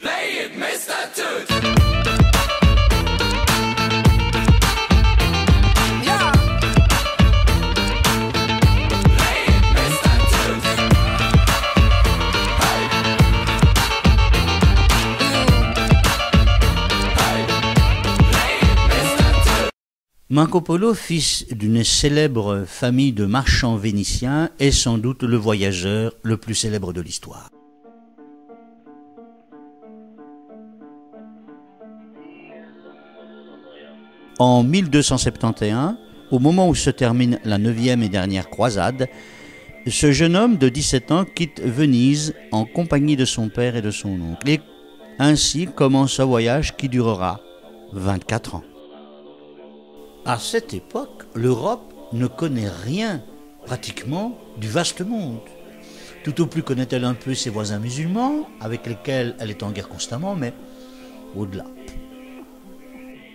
Play it, Mr. Toot! Yeah. Play it, Mr. Toot! Hey! Hey! Play it, Mr. Toot! Marco Polo, fils d'une célèbre famille de marchands vénitiens, est sans doute le voyageur le plus célèbre de l'histoire. En 1271, au moment où se termine la neuvième et dernière croisade, ce jeune homme de 17 ans quitte Venise en compagnie de son père et de son oncle. Et ainsi commence un voyage qui durera 24 ans. À cette époque, l'Europe ne connaît rien, pratiquement, du vaste monde. Tout au plus connaît-elle un peu ses voisins musulmans, avec lesquels elle est en guerre constamment, mais au-delà.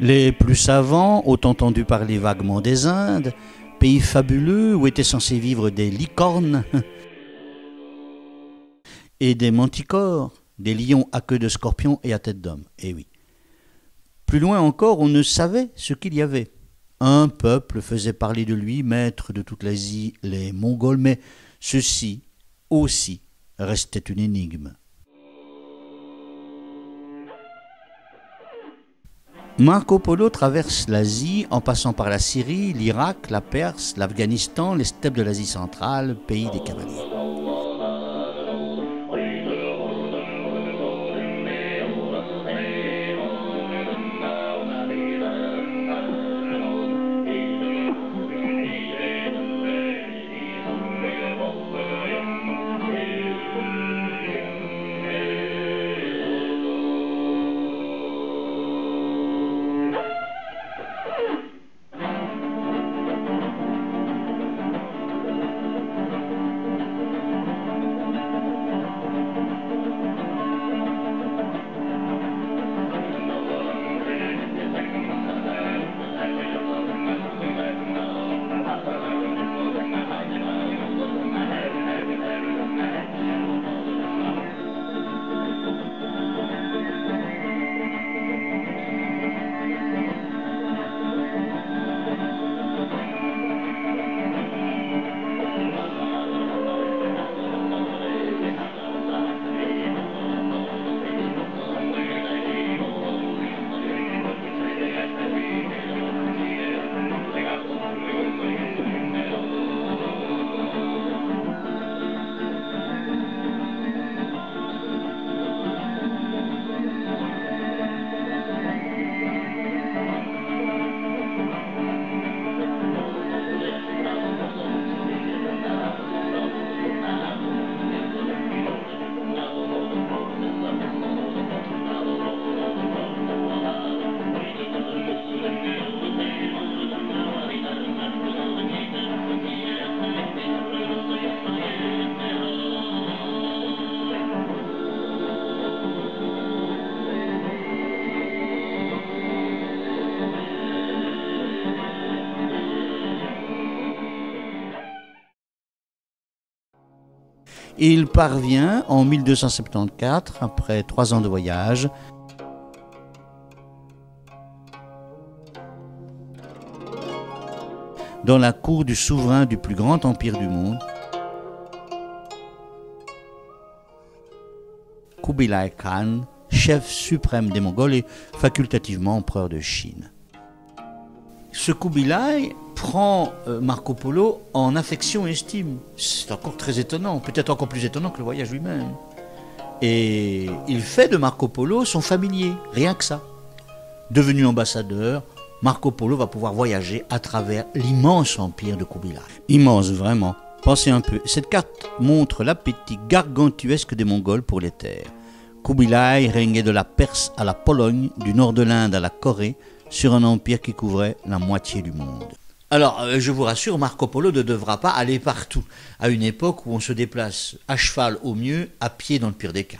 Les plus savants ont entendu parler vaguement des Indes, pays fabuleux où étaient censés vivre des licornes et des manticores, des lions à queue de scorpion et à tête d'homme. Eh oui. Plus loin encore, on ne savait ce qu'il y avait. Un peuple faisait parler de lui, maître de toute l'Asie, les Mongols, mais ceci aussi restait une énigme. Marco Polo traverse l'Asie en passant par la Syrie, l'Irak, la Perse, l'Afghanistan, les steppes de l'Asie centrale, pays des cavaliers. Il parvient en 1274, après trois ans de voyage, dans la cour du souverain du plus grand empire du monde, Kubilai Khan, chef suprême des Mongols et facultativement empereur de Chine. Ce Kubilai prend euh, Marco Polo en affection et estime. C'est encore très étonnant, peut-être encore plus étonnant que le voyage lui-même. Et il fait de Marco Polo son familier, rien que ça. Devenu ambassadeur, Marco Polo va pouvoir voyager à travers l'immense empire de Kubilai. Immense, vraiment. Pensez un peu, cette carte montre l'appétit gargantuesque des Mongols pour les terres. Kubilai régnait de la Perse à la Pologne, du nord de l'Inde à la Corée, sur un empire qui couvrait la moitié du monde. Alors, euh, je vous rassure, Marco Polo ne devra pas aller partout, à une époque où on se déplace à cheval au mieux, à pied dans le pire des cas.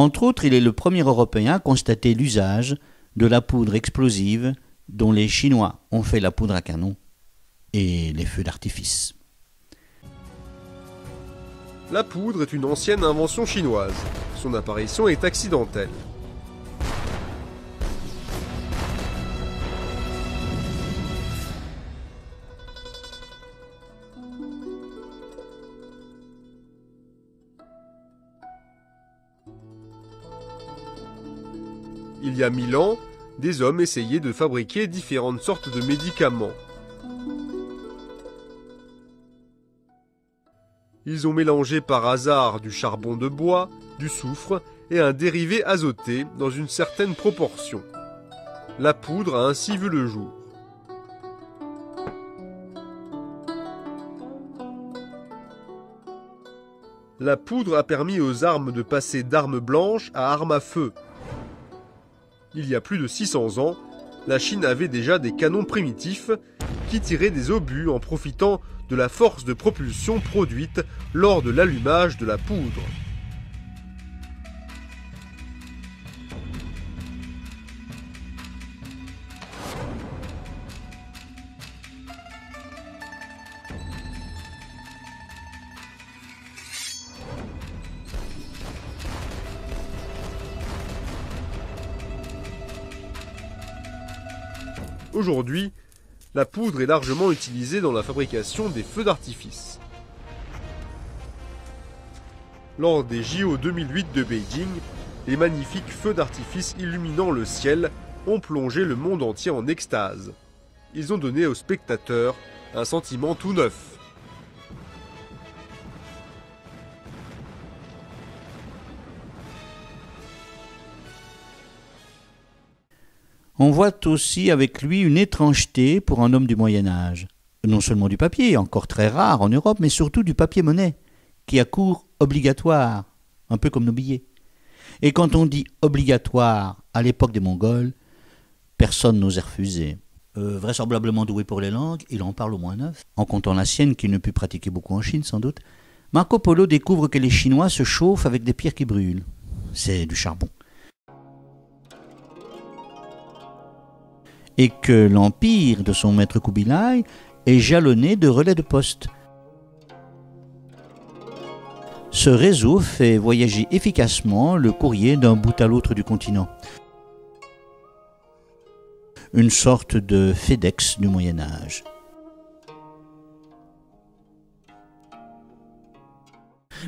Entre autres, il est le premier Européen à constater l'usage de la poudre explosive dont les Chinois ont fait la poudre à canon et les feux d'artifice. La poudre est une ancienne invention chinoise. Son apparition est accidentelle. Il y a mille ans, des hommes essayaient de fabriquer différentes sortes de médicaments. Ils ont mélangé par hasard du charbon de bois, du soufre et un dérivé azoté dans une certaine proportion. La poudre a ainsi vu le jour. La poudre a permis aux armes de passer d'armes blanches à armes à feu. Il y a plus de 600 ans, la Chine avait déjà des canons primitifs qui tiraient des obus en profitant de la force de propulsion produite lors de l'allumage de la poudre. Aujourd'hui, la poudre est largement utilisée dans la fabrication des feux d'artifice. Lors des JO 2008 de Beijing, les magnifiques feux d'artifice illuminant le ciel ont plongé le monde entier en extase. Ils ont donné aux spectateurs un sentiment tout neuf. On voit aussi avec lui une étrangeté pour un homme du Moyen Âge. Non seulement du papier, encore très rare en Europe, mais surtout du papier monnaie, qui a cours obligatoire, un peu comme nos billets. Et quand on dit obligatoire à l'époque des Mongols, personne n'osait refuser. Euh, vraisemblablement doué pour les langues, il en parle au moins neuf, en comptant la sienne qu'il ne put pratiquer beaucoup en Chine sans doute. Marco Polo découvre que les Chinois se chauffent avec des pierres qui brûlent. C'est du charbon. Et que l'empire de son maître Kubilai est jalonné de relais de poste. Ce réseau fait voyager efficacement le courrier d'un bout à l'autre du continent. Une sorte de FedEx du Moyen Âge.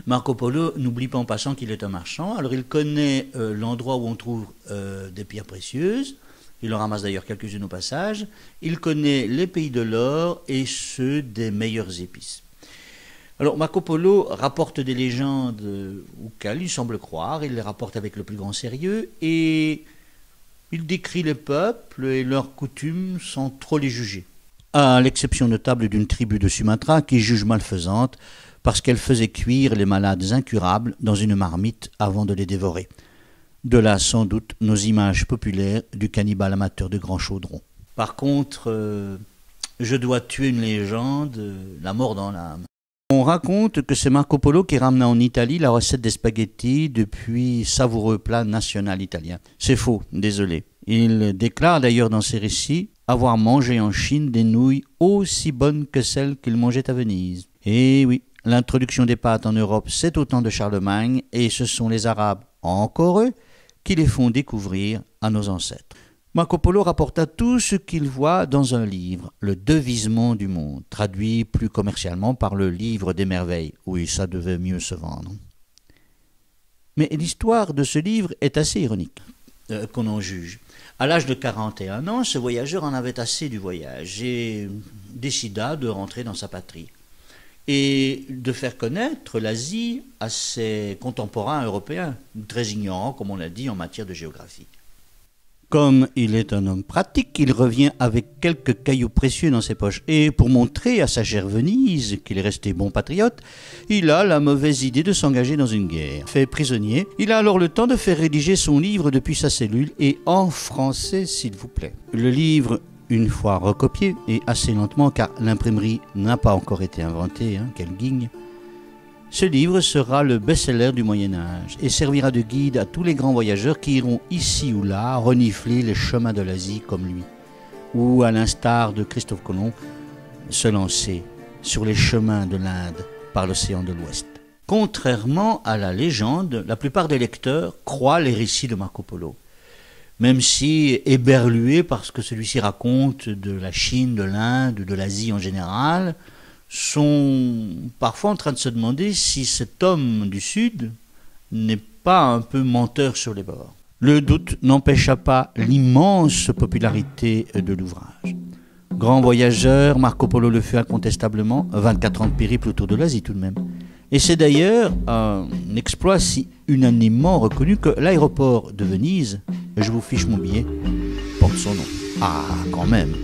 Marco Polo n'oublie pas en passant qu'il est un marchand, alors il connaît euh, l'endroit où on trouve euh, des pierres précieuses, il en ramasse d'ailleurs quelques-unes au passage. Il connaît les pays de l'or et ceux des meilleures épices. Alors Marco Polo rapporte des légendes auxquelles il semble croire, il les rapporte avec le plus grand sérieux et il décrit les peuples et leurs coutumes sans trop les juger. À l'exception notable d'une tribu de Sumatra qui juge malfaisante parce qu'elle faisait cuire les malades incurables dans une marmite avant de les dévorer. De là, sans doute, nos images populaires du cannibale amateur de grand chaudron. Par contre, euh, je dois tuer une légende, euh, la mort dans l'âme. On raconte que c'est Marco Polo qui ramena en Italie la recette des spaghettis depuis savoureux plat national italien. C'est faux, désolé. Il déclare d'ailleurs dans ses récits avoir mangé en Chine des nouilles aussi bonnes que celles qu'il mangeait à Venise. Et oui, l'introduction des pâtes en Europe, c'est au temps de Charlemagne, et ce sont les Arabes, encore eux, qui les font découvrir à nos ancêtres. Marco Polo rapporta tout ce qu'il voit dans un livre, Le Devisement du monde, traduit plus commercialement par le Livre des merveilles. Oui, ça devait mieux se vendre. Mais l'histoire de ce livre est assez ironique, euh, qu'on en juge. À l'âge de 41 ans, ce voyageur en avait assez du voyage et décida de rentrer dans sa patrie et de faire connaître l'Asie à ses contemporains européens, très ignorants, comme on l'a dit, en matière de géographie. Comme il est un homme pratique, il revient avec quelques cailloux précieux dans ses poches. Et pour montrer à sa chère Venise qu'il est resté bon patriote, il a la mauvaise idée de s'engager dans une guerre. Fait prisonnier, il a alors le temps de faire rédiger son livre depuis sa cellule et en français, s'il vous plaît. Le livre une fois recopié, et assez lentement car l'imprimerie n'a pas encore été inventée, hein, quelle guigne, Ce livre sera le best-seller du Moyen Âge et servira de guide à tous les grands voyageurs qui iront ici ou là renifler les chemins de l'Asie comme lui, ou à l'instar de Christophe Colomb, se lancer sur les chemins de l'Inde par l'océan de l'Ouest. Contrairement à la légende, la plupart des lecteurs croient les récits de Marco Polo, même si éberlués par ce que celui-ci raconte de la Chine, de l'Inde, de l'Asie en général, sont parfois en train de se demander si cet homme du Sud n'est pas un peu menteur sur les bords. Le doute n'empêcha pas l'immense popularité de l'ouvrage. Grand voyageur, Marco Polo le fut incontestablement, 24 ans de périple autour de l'Asie tout de même. Et c'est d'ailleurs un exploit si unanimement reconnu que l'aéroport de Venise, je vous fiche mon billet, porte son nom. Ah, quand même